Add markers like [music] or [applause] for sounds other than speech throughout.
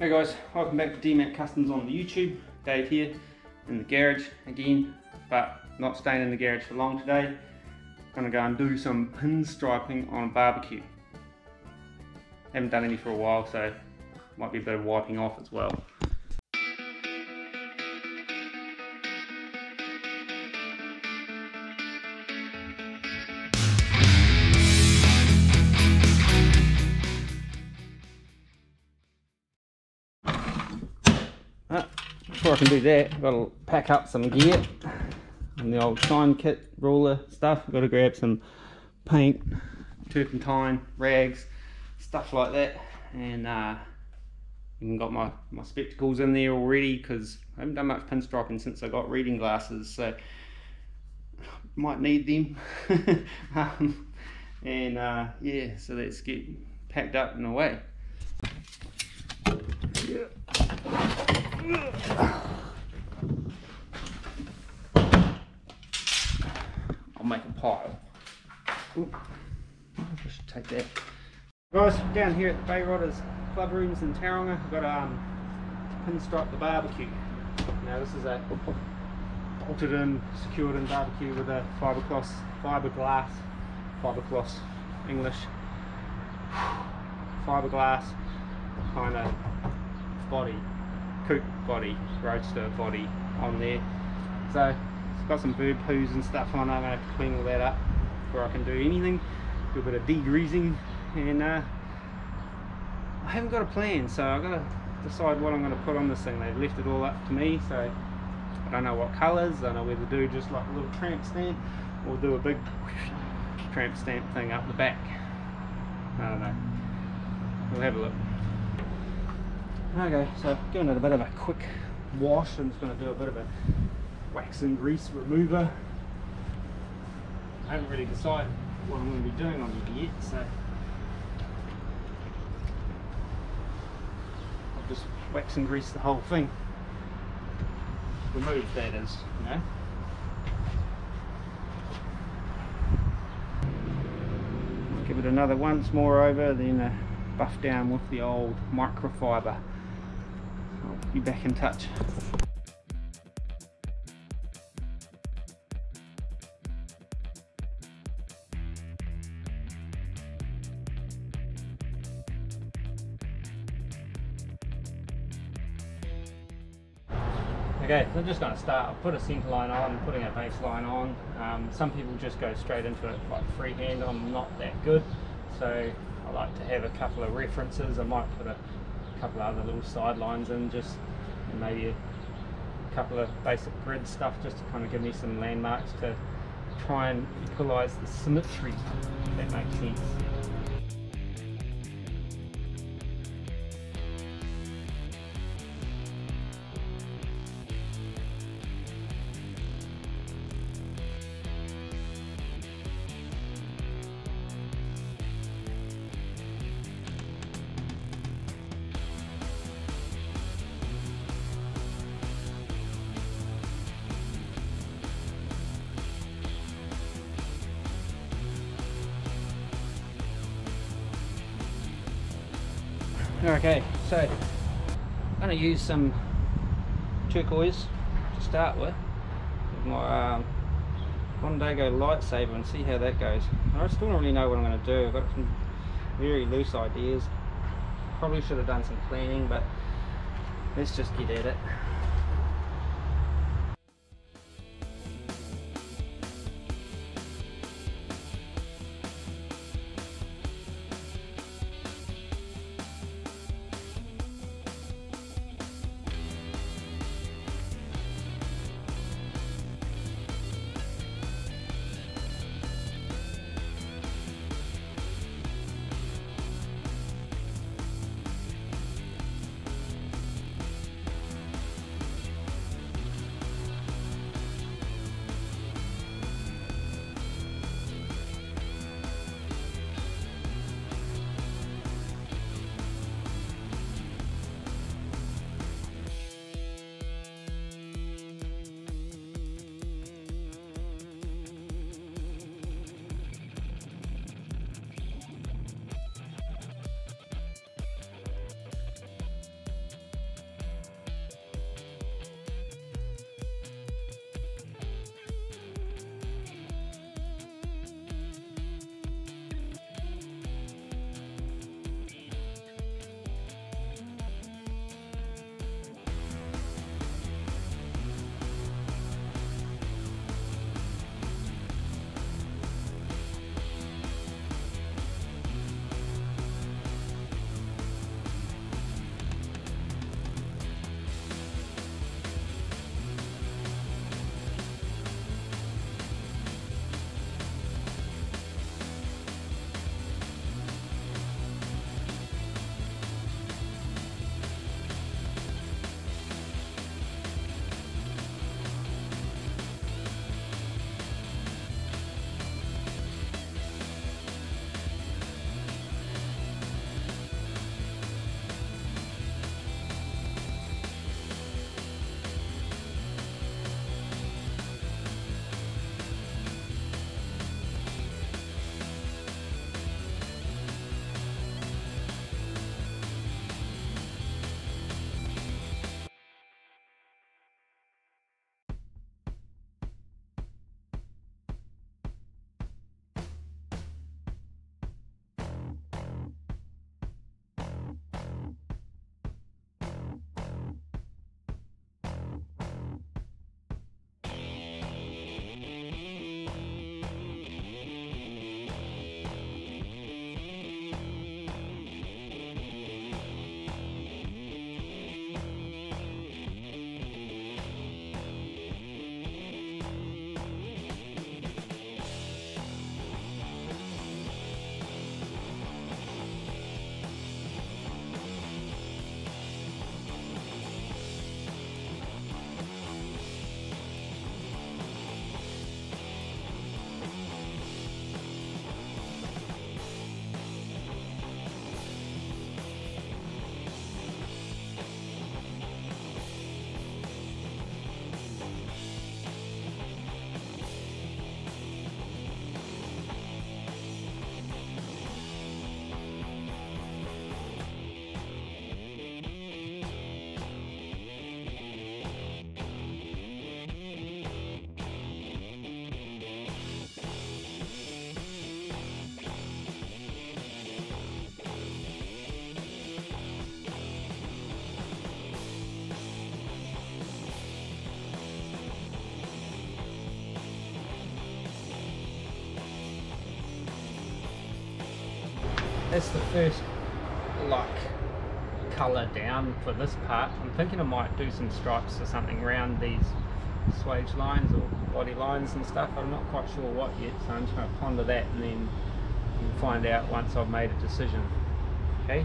Hey guys, welcome back to DMAC Kustoms on the YouTube. Dave here in the garage again, but not staying in the garage for long today. I'm Gonna go and do some pinstriping on a barbecue. Haven't done any for a while, so might be a bit of wiping off as well. Before I can do that, I've got to pack up some gear and the old shine kit ruler stuff. I've got to grab some paint, turpentine, rags, stuff like that. And uh, even got my, my spectacles in there already because I haven't done much pinstriping since I got reading glasses. So might need them. [laughs] um, and uh, yeah, so let's get packed up and away. Yeah. I'll make a pile. Ooh. I should take that. Guys, down here at the Bay Rodders Club Rooms in Tauranga, I've got um, to pinstripe the barbecue. Now this is a bolted in, secured in barbecue with a fiberglass, fiberglass, fiberglass, English, fiberglass kind of body coupe body, roadster body on there. So it's got some bird poos and stuff on. I'm have to clean all that up before I can do anything. Do a bit of degreasing and uh, I haven't got a plan so I've got to decide what I'm going to put on this thing. They've left it all up to me so I don't know what colours. I don't know whether to do just like a little tramp stamp or do a big tramp stamp thing up the back. I don't know. We'll have a look. Okay, so giving it a bit of a quick wash and just going to do a bit of a wax and grease remover. I haven't really decided what I'm going to be doing on it yet, so I'll just wax and grease the whole thing. Remove that is, you know. Give it another once more over, then uh, buff down with the old microfiber. I'll be back in touch. Okay, so I'm just going to start. I'll put a centre line on, putting a base line on. Um, some people just go straight into it like freehand. I'm not that good, so I like to have a couple of references. I might put a couple of other little sidelines in just maybe a couple of basic grid stuff just to kind of give me some landmarks to try and equalize the symmetry if that makes sense. Okay, so I'm going to use some turquoise to start with, with my um, lightsaber and see how that goes. I still don't really know what I'm going to do. I've got some very loose ideas. Probably should have done some planning, but let's just get at it. That's the first like colour down for this part. I'm thinking I might do some stripes or something around these swage lines or body lines and stuff. I'm not quite sure what yet, so I'm just going to ponder that and then find out once I've made a decision. Okay?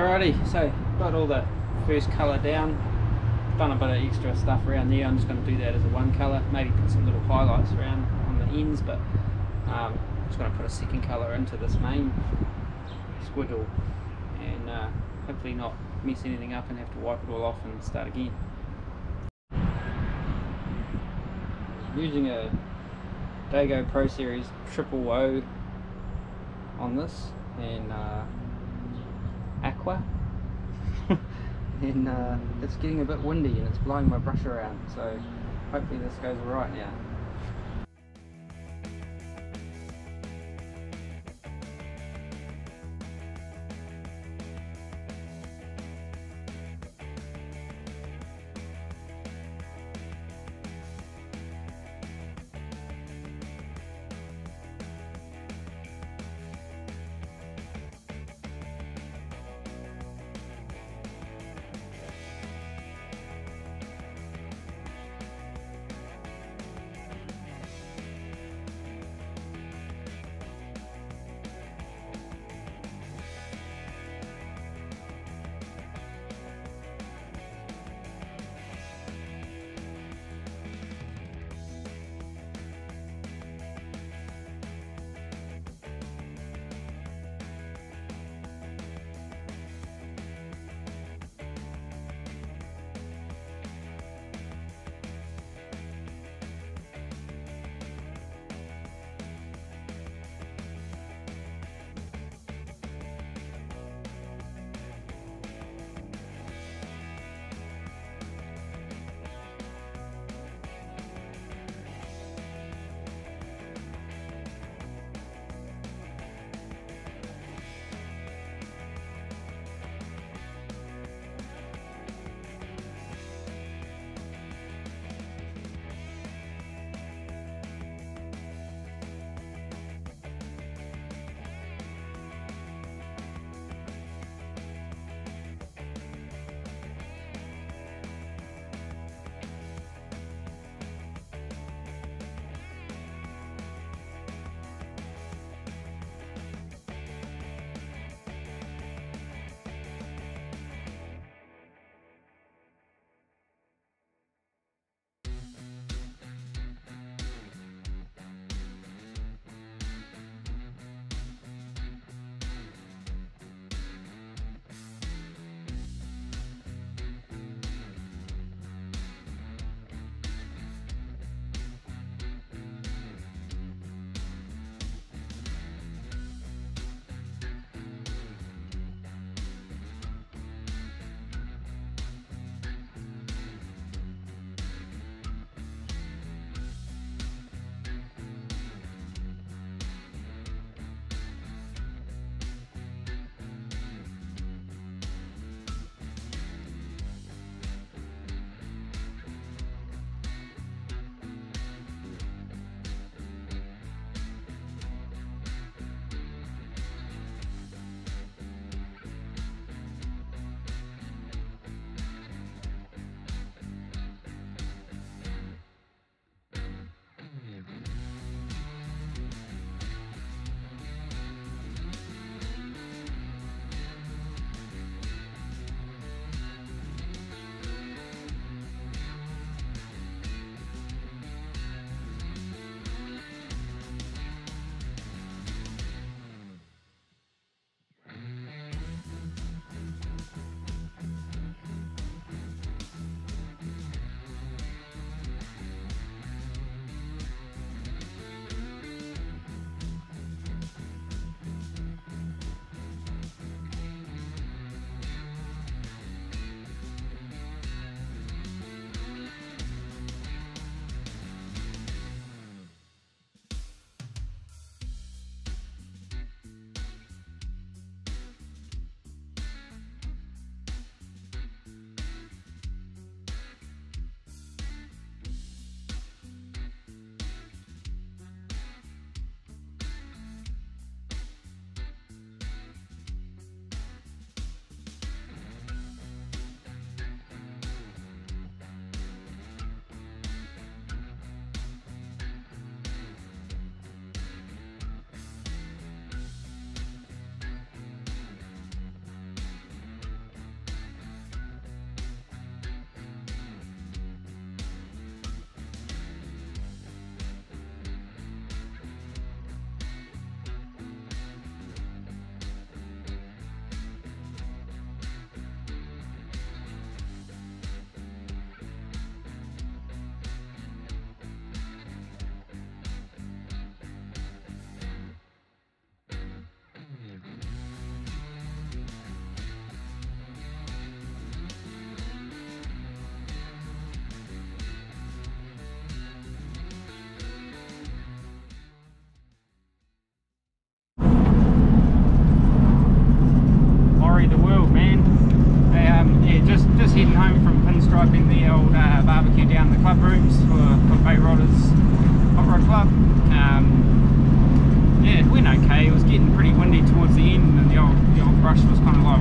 Alrighty, so got all the first colour down. Done a bit of extra stuff around there. I'm just going to do that as a one colour. Maybe put some little highlights around on the ends, but um, just going to put a second colour into this main squiggle and uh, hopefully not mess anything up and have to wipe it all off and start again. Using a Dago Pro Series Triple O on this and uh, aqua [laughs] and uh, it's getting a bit windy and it's blowing my brush around so hopefully this goes alright now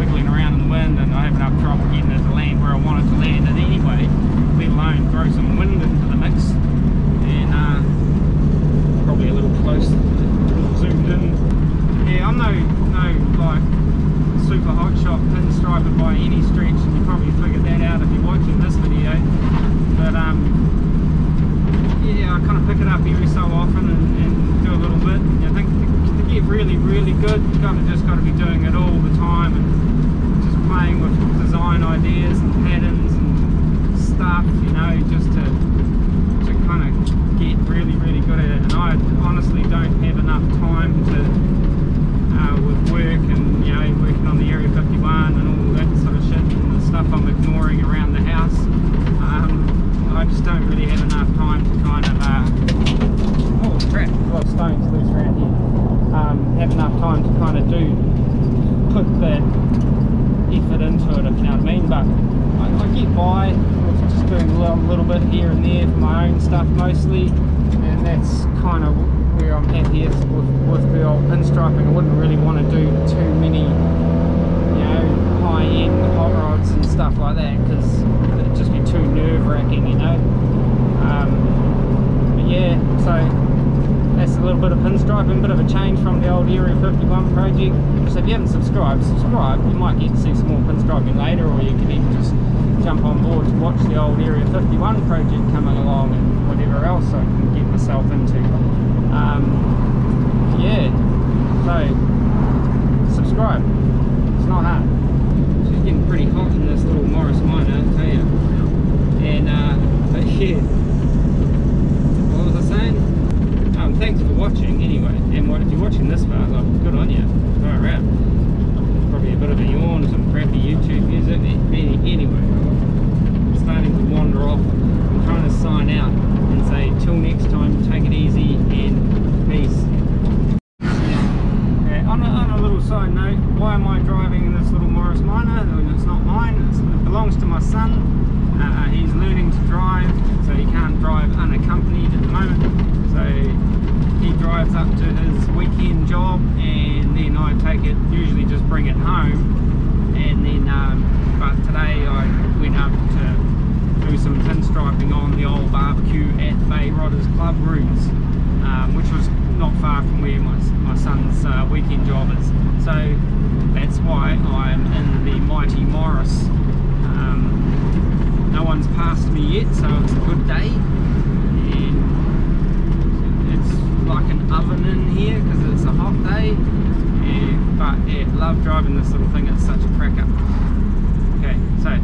wiggling around in the wind, and I have enough trouble getting it to land where I wanted to land it anyway, let alone throw some wind into the mix. And uh, probably a little close, zoomed in. Yeah, I'm no no like super hot shot pinstriper by any stretch, and you probably figured that out if you're watching this video. But um, yeah, I kind of pick it up every so often and, and do a little bit. I think to, to get really, really good, you kind of just got to be doing it all the time and playing with design ideas and patterns and stuff, you know, just to to kind of get really, really good at it. And I honestly don't have enough time to uh, with work and you know working on the Area 51 and all that sort of shit and the stuff I'm ignoring around the house. Um, I just don't really have enough time to kind of uh, oh crap, a lot of stones loose around here. Um, have enough time to kind of do put that effort into it, if you know what I mean. But I, I get by with just doing a little, little bit here and there for my own stuff mostly, and that's kind of where I'm happiest with, with the old pinstriping. I wouldn't really want to do too many, you know, high-end hot rods and stuff like that because it'd just be too nerve-wracking, you know. Um, but yeah, so that's a little bit of pinstriping, bit of a change Area 51 project. So if you haven't subscribed, subscribe. You might get to see some more pinstriping later, or you can even just jump on board to watch the old Area 51 project coming along and whatever else I can get myself into. Um, yeah, so subscribe. It's not hard. She's getting pretty hot in this little Morris Minor, I tell you. And uh, [laughs] but yeah, what was I saying? Um, thanks for watching anyway. And what, if you're watching this far, like, good on you. Far out. Probably a bit of a yawn, some crappy YouTube music. Any, anyway, I'm starting to wander off. I'm trying to sign out and say till next time, take it easy and peace. Okay, on a, on a little side note, why am I driving in this little Morris Minor? Well, It's not mine, it's, it belongs to my son. Uh, he's learning to drive, so he can't drive unaccompanied at the moment. So he drives up to his weekend job, and then I take it, usually just bring it home. And then, um, but today I went up to do some pinstriping on the old barbecue at Bay Rodders Club Rooms, um, which was not far from where my, my son's uh, weekend job is. So that's why I'm in the Mighty Morris. Um, no one's passed me yet, so it's a good day. And it's like an oven in here because it's a hot day. But yeah, love driving this little thing. It's such a cracker. Okay, so